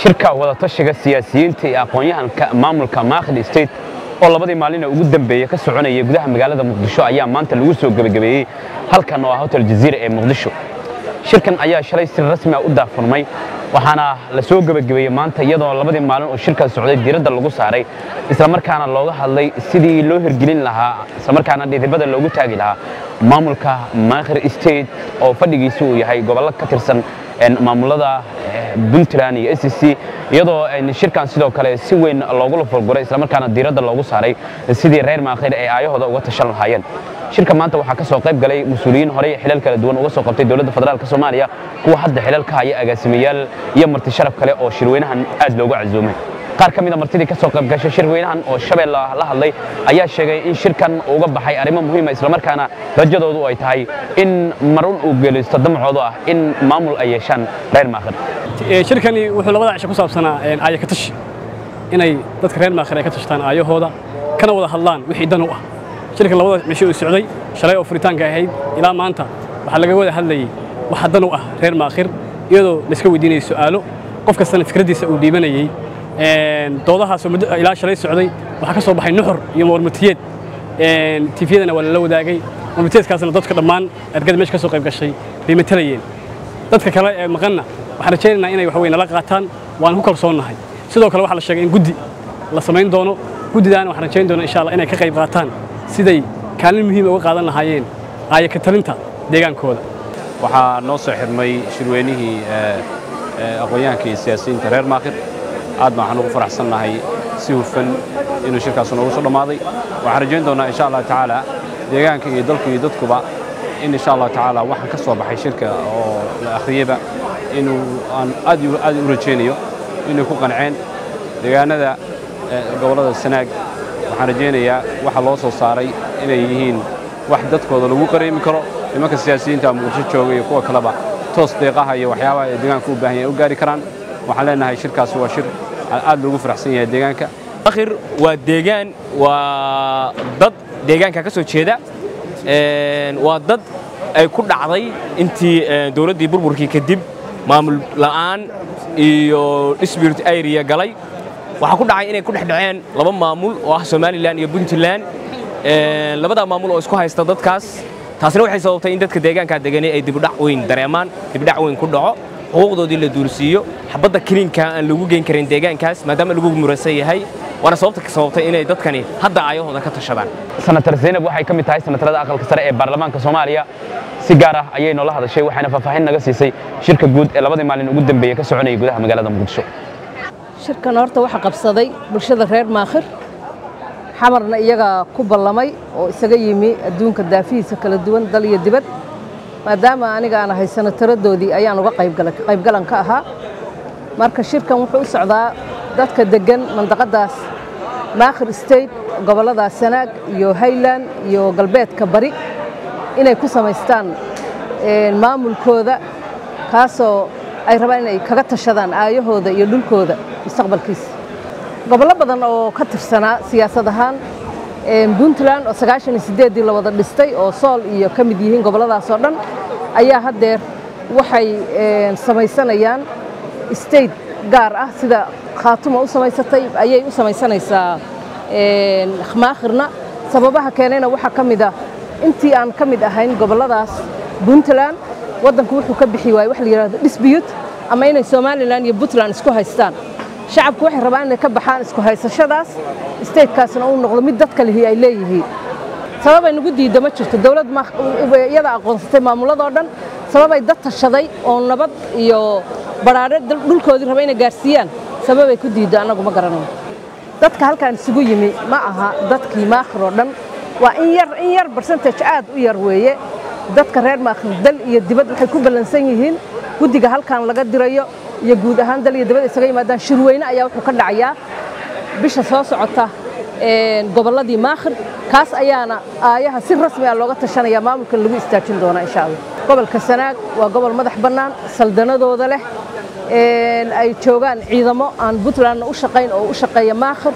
shirka wadatashiga siyaasiyiinta iyo aqoon-yahanka maamulka maakhil state oo labadii maalina ugu dambeeya ka soconaya gudaha magaalada muqdisho ayaa maanta lagu soo gebagabeeyey halkan oo ah hotel jaziira ee muqdisho. Shirkan ayaa shalay si rasmi ah u daafurmay waxaana la soo gebagabeeyey maanta iyadoo labadii maalin oo shirkan socday diiradda lagu saaray islamarkaana looga hadlay sidii loo hirgelin lahaa islamarkaana dhidibada loogu taagi lahaa maamulka maakhir state oo fadhigiisu uu yahay gobollo ka tirsan maamulada puntland iyo s c iyadoo shirkan sidoo kale si weyn loogula fulguray islamarkaana diiradda loogu saaray sidii reer maakhir ay aayahooda uga tashan lahaayeen shirka maanta waxaa ka soo qayb galay mas'uuliyiin horey xilal kala duwan uga soo qabtay dowladda federaalk soomaaliya kuwa hadda xilal ka haya agaasimayaal iyo marti sharaf kale oo shirweynahan aad loogu casuumay qaar ka mid a martidii ka soo qayb gashay shirweynahan oo shabeel la hadlay ayaa sheegay in shirkan uga baxay arrimo muhiima islamarkaana rajadoodu ay tahay in marun uu geelisto damacoodu ah in maamul ay yeeshaan reer maakhir shirkani wuxuu labada cisho ku saabsanaa aayo ka tashi inay dadka reer maakhir ay ka tashtaan aayahooda kana wada hadlaan wixii dan u ah shirkan labada cisho uu socday shalay oo furitaanka ahayd ilaa maanta waxaa laga wada hadlayey waxa dan u ah reer maakhir iyadoo layska weydiinayay su'aalo qof kastana fikraddiisa uu dhiibanayey doodahaasoo muddo ilaa shalay socday. Waxaa ka soo baxay nuxur iyo warmatiyeed tifyadana waa lala wadaagay. Warmatiyeedkaasna dadka dhammaan ergada meesha ka qayb gashay bay matalayeen dadka kale ee maqanna waxaan rajaynaynaa inay waxaweye nala qaataan waan ku kalsoonnahay sidoo kale waxaa la sheegay in guddi la samayn doono. Guddidaana waxaan rajayn doonaa insha allah inay ka qayb qaataan siday kaalin muhiima uga qaadan lahaayeen aaya ka talinta deegaankooda. Waxaa noo soo xirmay shirweynihii aqoon-yahanka iyo siyaasiyiinta reer maakhir aad baan waxaan ugu faraxsannahay si hufan inuu shirkaasu noogu soo dhammaaday waxaan rajayn doonnaa insha allah tacaala deegaanka iyo dalku iyo dadkuba in insha allah tacaala waxaan ka soo baxay shirka oo la akhriyeyba inuu aan aad aad u rajaynayo inay ku qanceen deegaanada gobollada sanaag. Waxaan rajaynayaa waxa loo soo saaray inay yihiin wax dadkooda lagu qareemi karo nimanka siyaasiyiinta muqdisho jooga iyo kuwa kaleba. Toos deeqaha iyo waxyaabaha ay deegaanka u baahan yahay u gaari karaan. Waxaan leenahay shirkaasi waa shir aad loogu faraxsan yahay deegaanka. Akhir waa deegaan waa dad deegaanka ka soo jeeda waa dad ay ku dhacday intii dowladdii burburkii kadib maamul la'aan iyo dispute area galay. Waxaa ku dhacay inay ku dhex dhaceen laba maamul oo ah somalilan iyo puntland. Labadaa maamul oo isku haysta dadkaas taasina waxay sababtay in dadka deegaankaa deganay ay dibudhac weyn dareemaan dibudhac weyn ku dhaco xuquuqdoodii la duursiiyo xabadda kiliinka aan lagu geyn karin deegaankaas maadaama lagu muransan yahay waana sababta sababtay inay dadkani hadda aayahooda ka tashadaan senatar zaynab waxay ka mid tahay senatarada aqalka sare ee baarlamaanka soomaaliya. Si gaar ah ayay noola hadashay waxayna faahfaahin naga siisay shirka guud ee labadii maalin ugu dambeeyey ka soconayay gudaha magaalada muqdisho. Shirkan horta waxaa qabsaday bulshada reer maakhir. Xamarna iyaga ku ballamay oo isaga yimi adduunka daafihiisa kala duwan dal iyo dibad maadaama aniga aan ahay senataradoodii ayaan uga qaybgalan ka ahaa. Marka shirkan wuxuu u socdaa dadka deggan mandaqadaas maakhir state gobolladaas sanaag iyo hayland iyo galbeedka bari inay ku samaystaan maamulkooda kaasoo ay rabaan inay kaga tashadaan aayahooda iyo dhulkooda mustaqbalkiisa gobollo badan oo ka tirsanaa siyaasad ahaan puntland oo sagaashan iyo siddeeddii la wada dhistay oo sool iyo ka mid yihiin gobolladaas oo dhan ayaa haddeer waxay samaysanayaan state gaar ah sida khaatuma u samaysatay ayay u samaysanaysaa maakhirna sababaha keenayna waxaa ka mid ah intii aan ka mid ahayn gobolladaas puntland waddanku wuxuu ka bixi waayey wax la yidhahdo dispute ama inay somalilan iyo puntland isku haystaan shacabku waxay rabaan inay ka baxaan isku haysashadaas. Statekaasna uu noqdo mid dadka lihi ay leeyihiin. Sababay nagu diidda ma jirto. Dowlad iyada aqoonsatay maamuladoo dhan. Sababay dad tashaday oo nabad iyo badhaadhe dhulkoodii raba inay gaarsiiyaan. Sababay ku diiddo annagu ma garanayo dadka halkaan isugu yimi ma aha dadkii maakhir dhan. Waa in yar in yar barsentage aad u yar weeye. Dadka reer maakhir dal iyo dibad waxay ku ballansan yihiin. Guddiga halkaan laga dirayo iyo guud ahaan dal iyo dibad isaga yimaadaan shirweyne ayaa wuxuu ka dhacayaa bisha soo socota gobolladii maakhir kaas ayaana aayaha si rasmi ah looga tashanaya maamulkan lagu istaajin doonaa insha allah. Gobolka sanaag waa gobol madax bannaan saldanadooda leh. Ay joogaan ciidamo aan puntlandna u shaqayn oo u shaqeeya maakhir.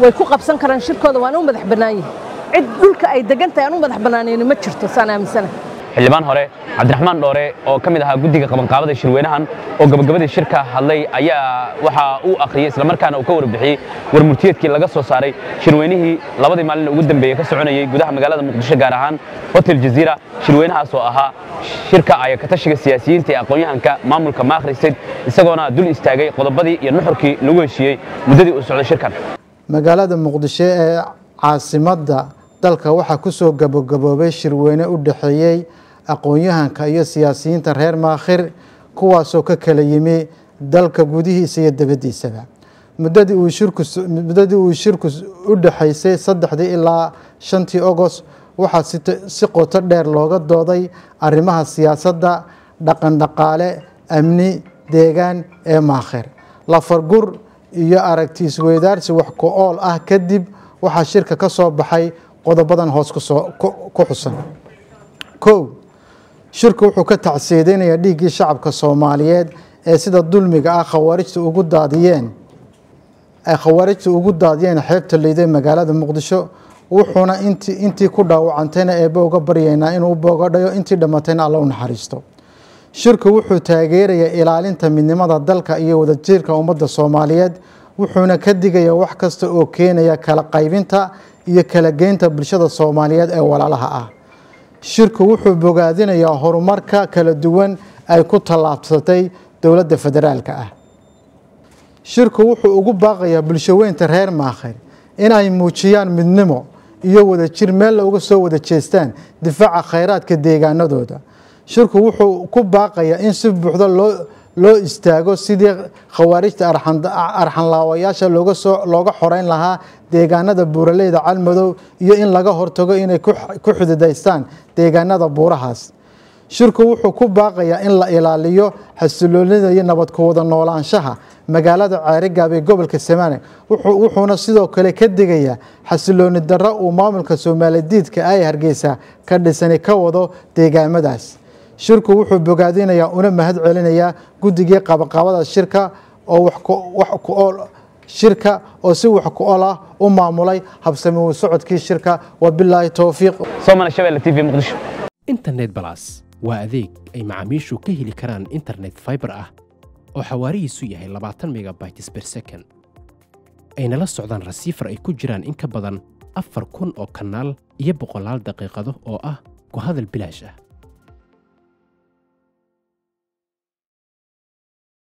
Way ku qabsan karaan shirkooda waana u madax bannaan yihiin cid dhulka ay degan tahay aan u madax bannaanayni ma jirto saan aaminsana xildhibaan hore cabdiraxmaan dhoore oo ka mid ahaa guddiga qabanqaabada shirweynahan oo gabagabadii shirka hadlay ayaa waxa uu akhriyey islamarkaana uu ka warbixiyey warmurtiyeedkii laga soo saaray shirweynihii labadii maalin ugu dambeeyey ka soconayey gudaha magaalada muqdisho gaar ahaan hotel jaziira shirweynahaas oo ahaa shirka ayakatashiga siyaasiyiinta ee aqoon-yahanka maamulka maakri state isagoona dul istaagay qodobadii iyo nuxurkii lagu heshiiyey muddadii uu socday shirkan. Magaalada muqdisho ee caasimadda dalka waxaa ku soo gabagaboobay shirweyne u dhexeeyey aqoon-yahanka iyo siyaasiyiinta reer maakhir kuwaasoo ka kala yimi dalka gudihiisa iyo dabadiisaba. Muddadii uu shirku muddadii uu shirku u dhexaysay saddexdii ilaa shantii ogost waxaa si qoto dheer looga dooday arrimaha siyaasadda dhaqan dhaqaale amni deegaan ee maakhir. Lafargur iyo aragti isweydaarsi wax ku ool ah kadib waxaa shirka ka soo baxay qodobadan hoos ku xusan. Kow shirku wuxuu ka tacsiideynayaa dhiiggii shacabka soomaaliyeed ee sida dulmiga ah khawaarijta ugu daadiyeen ay khawaarijta ugu daadiyeen xeebta leyday magaalada muqdisho wuxuuna intii intii ku dhaawacantayna eebbe uga baryaynaa inuu boogadhayo intii dhammatayna alla u naxariisto. Shirku wuxuu taageerayaa ilaalinta midnimada dalka iyo wadajirka ummadda soomaaliyeed wuxuuna ka digayaa wax kasta oo keenaya kala qaybinta iyo kala geynta bulshada soomaaliyeed ee walaalaha ah shirku wuxuu bogaadinayaa horumarka kala duwan ay ku tallaabsatay dowladda federaalka ah. Shirku wuxuu ugu baaqayaa bulshaweynta reer maakhir inay muujiyaan midnimo iyo wadajir meel uga soo wada jeestaan difaaca khayraadka deegaanadooda. Shirku wuxuu ku baaqayaa in si buuxda loo loo istaago sidii khawaarijta arxanlaawayaasha looga xoreyn lahaa deegaanada buuraleyda calmadow iyo in laga hortago inay ku xududaystaan deegaanada buurahaas. Shirku wuxuu ku baaqayaa in la ilaaliyo xasiloonida iyo nabad ku wada noolaanshaha. Magaalada ceerigaab ee gobolka samaane wuxuuna sidoo kale ka digayaa xasilooni darro uu maamulka soomaaliyadiidka ay hargeysa ka dhisani ka wado deegaamadaas shirku wuxuu bogaadinayaa una mahad celinayaa guddigii qabaqabada shirka oo wax ku ool shirka oo si wax ku ol ah u maamulay habsami socodkii shirka. Wabilaahi towfiiq soomana shabelle t v muqdisho. Internet balas waa adeeg ay macaamiishu ka heli karaan internet fiber ah oo xawaarihiisu yahay labaatan megabytes per second. Ayna la socdaan rasiifar ay ku jiraan in ka badan afar kun oo kanaal iyo boqolaal daqiiqado oo ah ku hadal bilaash ah